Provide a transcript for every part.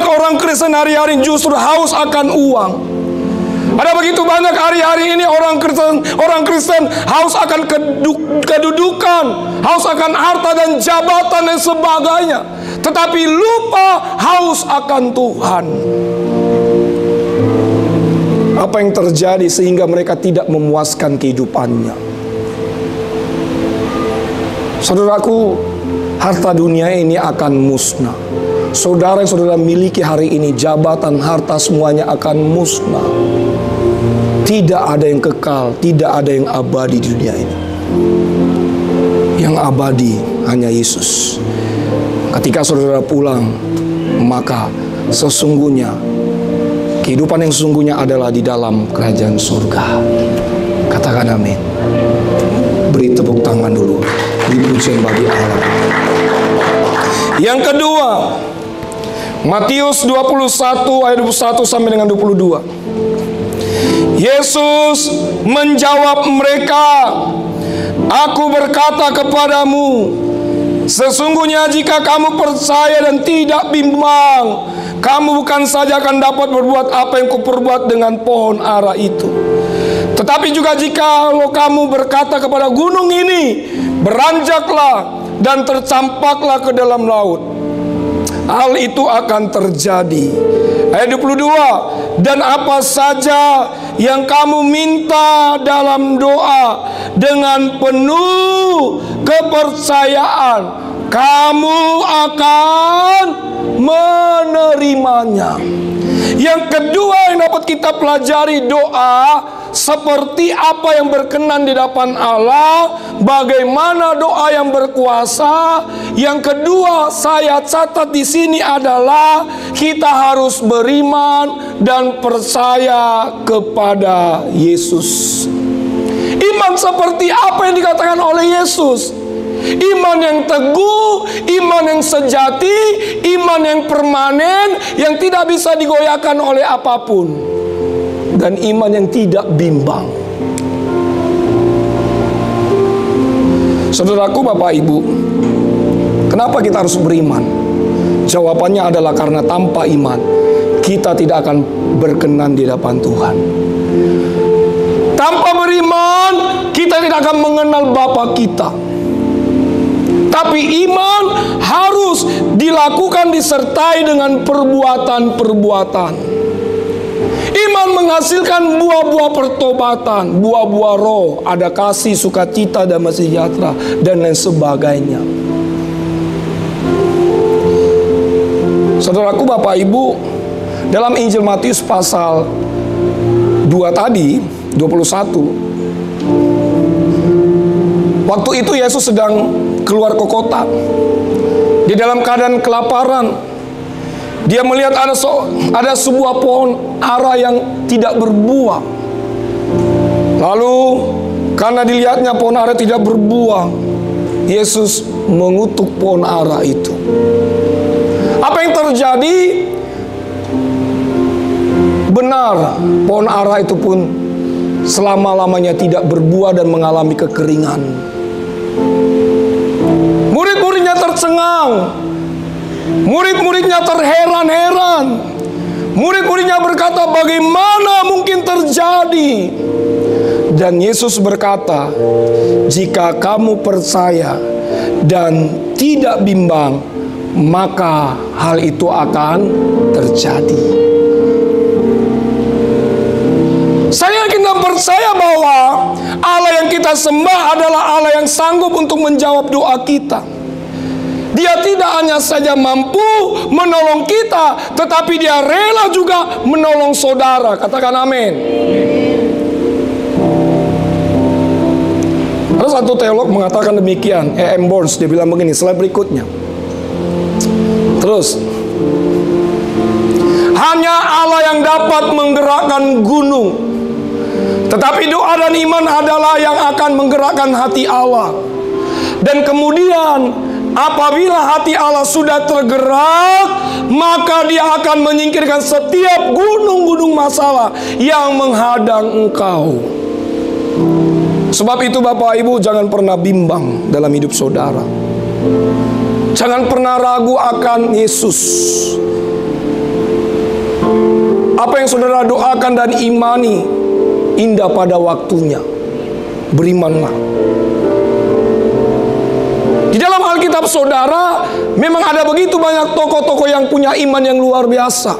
banyak orang Kristen hari-hari justru haus akan uang. Ada begitu banyak hari-hari ini orang Kristen, orang Kristen haus akan kedudukan, haus akan harta dan jabatan dan sebagainya. Tetapi lupa haus akan Tuhan. Apa yang terjadi sehingga mereka tidak memuaskan kehidupannya? Saudaraku, harta dunia ini akan musnah. Saudara yang saudara miliki hari ini, jabatan, harta semuanya akan musnah. Tidak ada yang kekal, tidak ada yang abadi di dunia ini. Yang abadi hanya Yesus. Ketika saudara pulang, maka sesungguhnya kehidupan yang sesungguhnya adalah di dalam kerajaan surga. Katakan amin. Beri tepuk tangan dulu. Beri pujian bagi Allah. Yang kedua, Matius 21 ayat 21 sampai dengan 22. Yesus menjawab mereka, Aku berkata kepadamu, sesungguhnya jika kamu percaya dan tidak bimbang, kamu bukan saja akan dapat berbuat apa yang kuperbuat dengan pohon ara itu. Tetapi juga jika kamu berkata kepada gunung ini, beranjaklah dan tercampaklah ke dalam laut. Hal itu akan terjadi. Ayat 22, dan apa saja yang kamu minta dalam doa dengan penuh kepercayaan, kamu akan menerimanya. Yang kedua yang dapat kita pelajari doa seperti apa yang berkenan di depan Allah, bagaimana doa yang berkuasa. Yang kedua saya catat di sini adalah kita harus beriman dan percaya kepada Yesus. Iman seperti apa yang dikatakan oleh Yesus? Iman yang teguh, iman yang sejati, iman yang permanen, yang tidak bisa digoyahkan oleh apa pun. Dan iman yang tidak bimbang. Saudaraku, Bapak Ibu, kenapa kita harus beriman? Jawabannya adalah karena tanpa iman, kita tidak akan berkenan di hadapan Tuhan. Tanpa beriman, kita tidak akan mengenal Bapa kita. Tapi iman harus dilakukan disertai dengan perbuatan-perbuatan. Iman menghasilkan buah-buah pertobatan, buah-buah roh, ada kasih, sukacita, damai sejahtera, dan lain sebagainya. Saudaraku, Bapak Ibu, dalam Injil Matius pasal 2 tadi, 21, waktu itu Yesus sedang keluar ke kota. Di dalam keadaan kelaparan, dia melihat ada so, ada sebuah pohon ara yang tidak berbuah. Lalu karena dilihatnya pohon ara tidak berbuah, Yesus mengutuk pohon ara itu. Apa yang terjadi? Benar, pohon ara itu pun selama-lamanya tidak berbuah dan mengalami kekeringan. Murid-muridnya tercengang. Murid-muridnya terheran-heran. Murid-muridnya berkata, "Bagaimana mungkin terjadi?" Dan Yesus berkata, "Jika kamu percaya dan tidak bimbang, maka hal itu akan terjadi." Saya yakin dan percaya bahwa Allah yang kita sembah adalah Allah yang sanggup untuk menjawab doa kita. Dia tidak hanya saja mampu menolong kita, tetapi dia rela juga menolong saudara. Katakan amin. Ada satu teolog mengatakan demikian, E.M. Burns, dia bilang begini, slide berikutnya. Terus, hanya Allah yang dapat menggerakkan gunung. Tetapi doa dan iman adalah yang akan menggerakkan hati Allah. Dan kemudian apabila hati Allah sudah tergerak, maka dia akan menyingkirkan setiap gunung-gunung masalah yang menghadang engkau. Sebab itu Bapak Ibu jangan pernah bimbang dalam hidup saudara. Jangan pernah ragu akan Yesus. saudara doakan dan imani indah pada waktunya. Berimanlah. Di dalam Alkitab saudara, memang ada begitu banyak tokoh-tokoh yang punya iman yang luar biasa.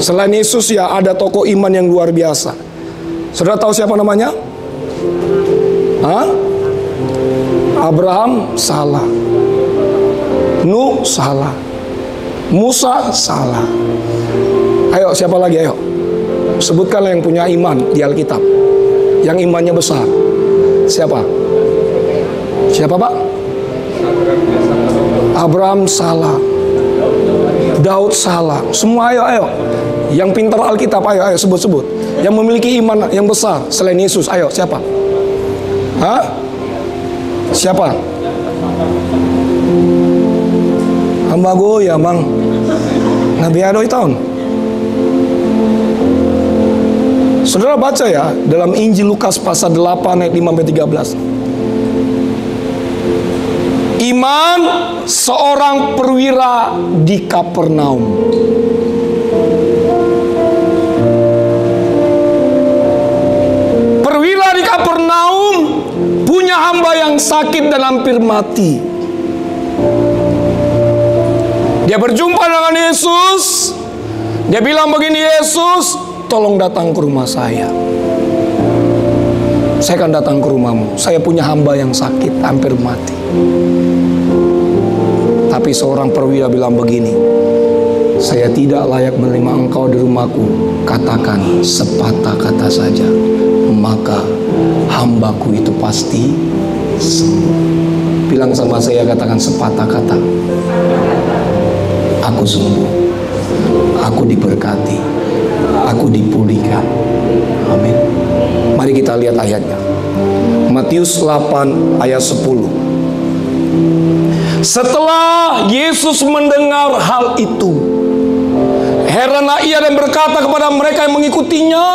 Selain Yesus ya ada tokoh iman yang luar biasa. Saudara tahu siapa namanya? Hah? Abraham salah. Nuh salah. Musa salah. Ayo siapa lagi ayo? Sebutkanlah yang punya iman di Alkitab. Yang imannya besar. Siapa? Siapa Pak? Abraham salah. Daud salah. Semua ayo ayo. Yang pintar Alkitab ayo ayo sebut-sebut. Yang memiliki iman yang besar selain Yesus. Ayo siapa? Hah? Siapa? Hamba ya mang. Nabi Adoy tahun. Saudara baca ya dalam Injil Lukas pasal 8 ayat 5 sampai 13. Iman seorang perwira di Kapernaum. Perwira di Kapernaum punya hamba yang sakit dan hampir mati. Dia berjumpa dengan Yesus. Dia bilang begini, Yesus, tolong datang ke rumah saya. Saya akan datang ke rumahmu. Saya punya hamba yang sakit, hampir mati. Tapi seorang perwira bilang begini, saya tidak layak menerima engkau di rumahku. Katakan sepatah kata saja, maka hambaku itu pasti sembuh. Bilang sama saya, katakan sepatah kata. Aku sembuh. Aku diberkati aku dipulihkan. Amin. Mari kita lihat ayatnya. Matius 8 ayat 10. Setelah Yesus mendengar hal itu, heranlah ia dan berkata kepada mereka yang mengikutinya,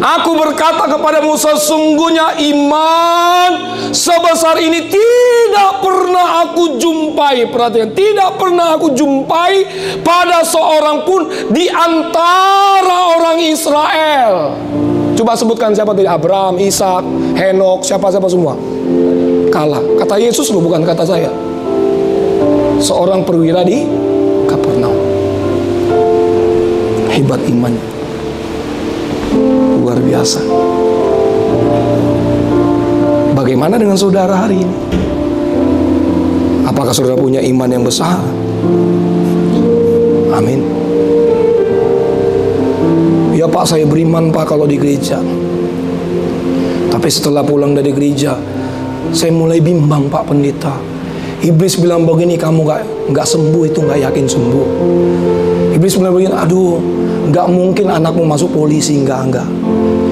Aku berkata kepadamu sesungguhnya iman sebesar ini tidak pernah aku jumpai. Perhatikan, tidak pernah aku jumpai pada seorang pun di antara orang Israel. Coba sebutkan siapa tadi Abraham, Ishak, Henok, siapa-siapa semua. Kalah. Kata Yesus loh bukan kata saya. Seorang perwira di Kapernaum. Hebat imannya luar biasa. Bagaimana dengan saudara hari ini? Apakah saudara punya iman yang besar? Amin. Ya Pak, saya beriman Pak kalau di gereja. Tapi setelah pulang dari gereja, saya mulai bimbang Pak Pendeta. Iblis bilang begini, kamu gak, gak sembuh itu gak yakin sembuh. Iblis bilang begini, aduh, gak mungkin anakmu masuk polisi, enggak, enggak.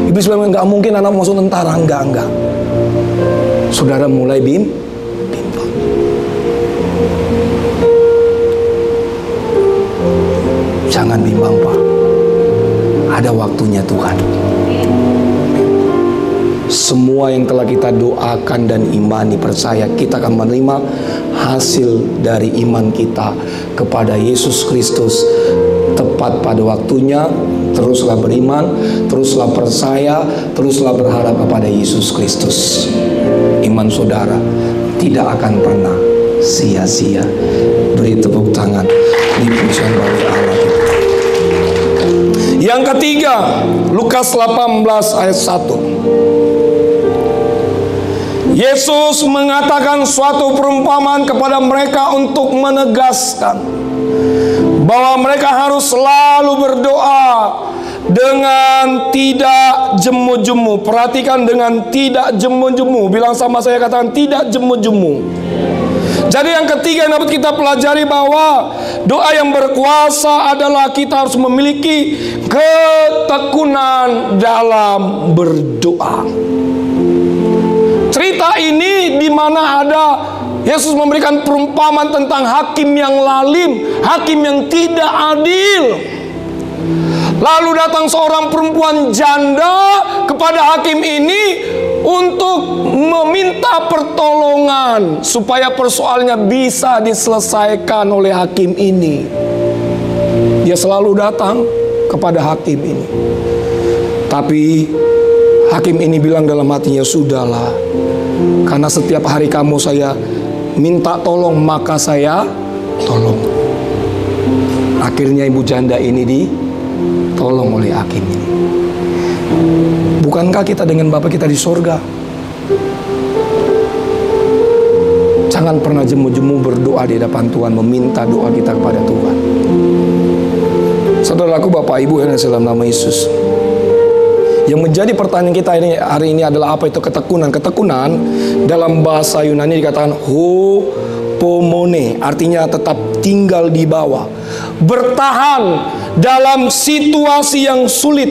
Iblis bilang nggak mungkin anak masuk tentara, enggak, enggak. Saudara mulai bim. Jangan bimbang Pak. Ada waktunya Tuhan. Semua yang telah kita doakan dan imani percaya kita akan menerima hasil dari iman kita kepada Yesus Kristus tepat pada waktunya teruslah beriman, teruslah percaya, teruslah berharap kepada Yesus Kristus. Iman saudara tidak akan pernah sia-sia. Beri tepuk tangan di pujian bagi Allah. Yang ketiga, Lukas 18 ayat 1. Yesus mengatakan suatu perumpamaan kepada mereka untuk menegaskan bahwa mereka harus selalu berdoa dengan tidak jemu-jemu. Perhatikan dengan tidak jemu-jemu. Bilang sama saya katakan tidak jemu-jemu. Jadi yang ketiga yang dapat kita pelajari bahwa doa yang berkuasa adalah kita harus memiliki ketekunan dalam berdoa. Cerita ini di mana ada Yesus memberikan perumpamaan tentang hakim yang lalim, hakim yang tidak adil. Lalu datang seorang perempuan janda kepada hakim ini untuk meminta pertolongan supaya persoalannya bisa diselesaikan oleh hakim ini. Dia selalu datang kepada hakim ini. Tapi hakim ini bilang dalam hatinya, "Sudahlah. Karena setiap hari kamu saya minta tolong, maka saya tolong." Akhirnya ibu janda ini ditolong oleh hakim ini. Bukankah kita dengan Bapak kita di sorga? Jangan pernah jemu-jemu berdoa di hadapan Tuhan, meminta doa kita kepada Tuhan. Saudaraku, Bapak, Ibu yang dalam nama Yesus. Yang menjadi pertanyaan kita ini hari ini adalah apa itu ketekunan? Ketekunan dalam bahasa Yunani dikatakan ho pomone, artinya tetap tinggal di bawah, bertahan dalam situasi yang sulit.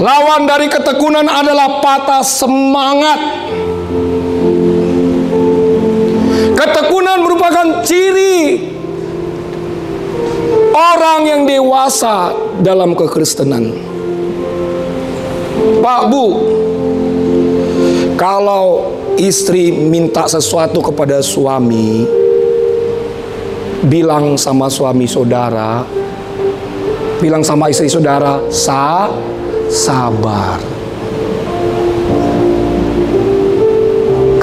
Lawan dari ketekunan adalah patah semangat. Ketekunan merupakan ciri orang yang dewasa dalam kekristenan. Pak Bu, kalau istri minta sesuatu kepada suami, bilang sama suami saudara, bilang sama istri saudara, sa sabar.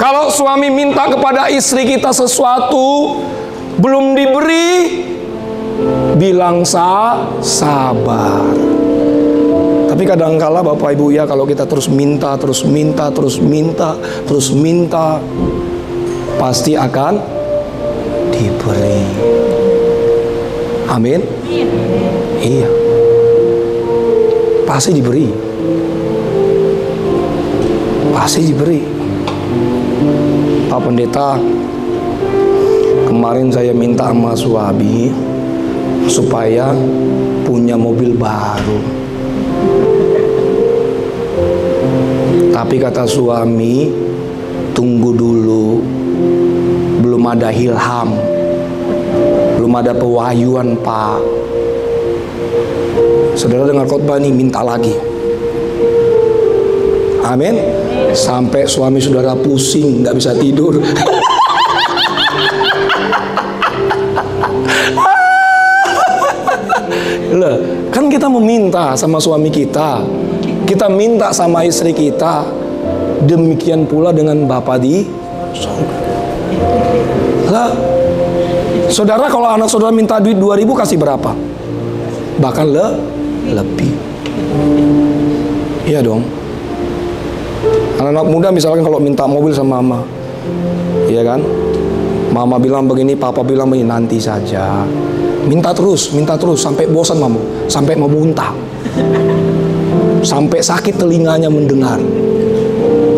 Kalau suami minta kepada istri kita sesuatu belum diberi, bilang sa sabar. Tapi kadangkala Bapak Ibu ya kalau kita terus minta, terus minta, terus minta, terus minta, pasti akan diberi. Amin. Iya. Pasti diberi. Pasti diberi. Pak Pendeta kemarin saya minta sama suami supaya punya mobil baru tapi kata suami tunggu dulu. Belum ada hilham belum ada pewahyuan pak. Saudara dengar khotbah ini minta lagi. Amin. Sampai suami saudara pusing nggak bisa tidur kita meminta sama suami kita kita minta sama istri kita demikian pula dengan bapak di lah saudara kalau anak saudara minta duit 2000 kasih berapa bahkan le lebih iya dong Anak-anak muda misalkan kalau minta mobil sama mama, iya kan? Mama bilang begini, papa bilang begini, nanti saja. Minta terus, minta terus sampai bosan mamu, sampai mau muntah. Sampai sakit telinganya mendengar.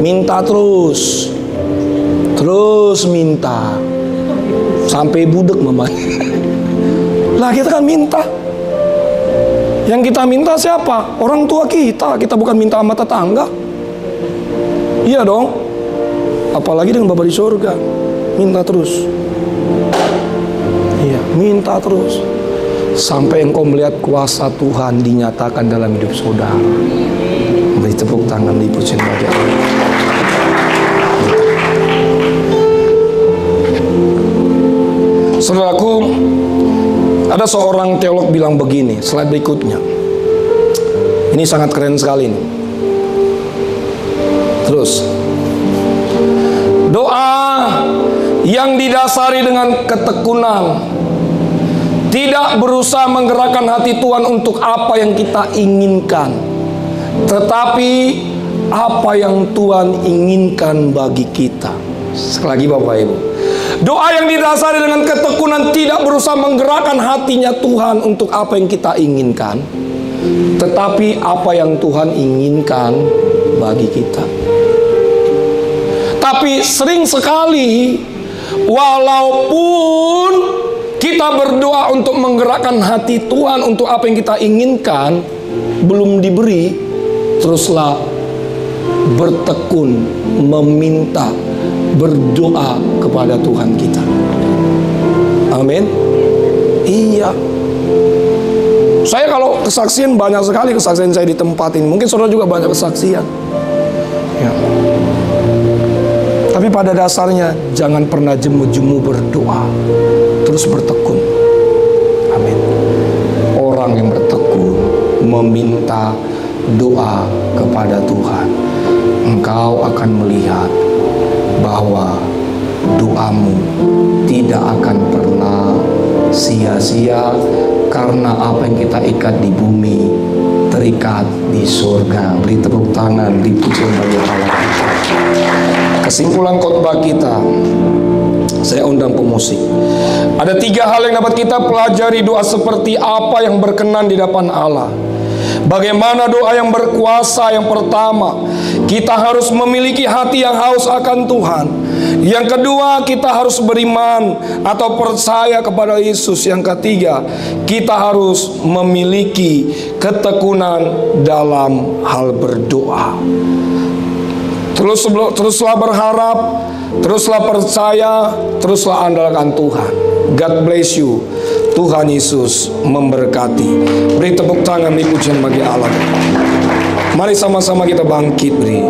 Minta terus. Terus minta. Sampai budek mama. lah kita kan minta. Yang kita minta siapa? Orang tua kita. Kita bukan minta sama tetangga. Iya dong. Apalagi dengan Bapak di surga. Minta terus. Minta terus. Sampai engkau melihat kuasa Tuhan dinyatakan dalam hidup saudara. Beri tepuk tangan di pujian wajah Saudaraku, ada seorang teolog bilang begini, slide berikutnya. Ini sangat keren sekali nih. Terus doa yang didasari dengan ketekunan tidak berusaha menggerakkan hati Tuhan untuk apa yang kita inginkan. Tetapi apa yang Tuhan inginkan bagi kita. Sekali lagi Bapak Ibu. Doa yang didasari dengan ketekunan tidak berusaha menggerakkan hatinya Tuhan untuk apa yang kita inginkan, tetapi apa yang Tuhan inginkan bagi kita. Tapi sering sekali walaupun kita berdoa untuk menggerakkan hati Tuhan untuk apa yang kita inginkan belum diberi, teruslah bertekun meminta berdoa kepada Tuhan kita. Amin. Iya. Saya kalau kesaksian banyak sekali kesaksian saya di tempat ini. Mungkin saudara juga banyak kesaksian. Ya. Tapi pada dasarnya jangan pernah jemu-jemu berdoa. Terus bertekun. Amin. Orang yang bertekun meminta doa kepada Tuhan, engkau akan melihat bahwa doamu tidak akan pernah sia-sia karena apa yang kita ikat di bumi terikat di surga. Beri tepuk tangan, di pujian bagi Allah Kesimpulan khotbah kita, saya undang pemusik. Ada tiga hal yang dapat kita pelajari doa seperti apa yang berkenan di depan Allah. Bagaimana doa yang berkuasa yang pertama Kita harus memiliki hati yang haus akan Tuhan Yang kedua kita harus beriman Atau percaya kepada Yesus Yang ketiga kita harus memiliki ketekunan dalam hal berdoa Terus teruslah berharap, teruslah percaya, teruslah andalkan Tuhan. God bless you. Tuhan Yesus memberkati. Beri tepuk tangan di pujian bagi Allah. Mari sama-sama kita bangkit beri.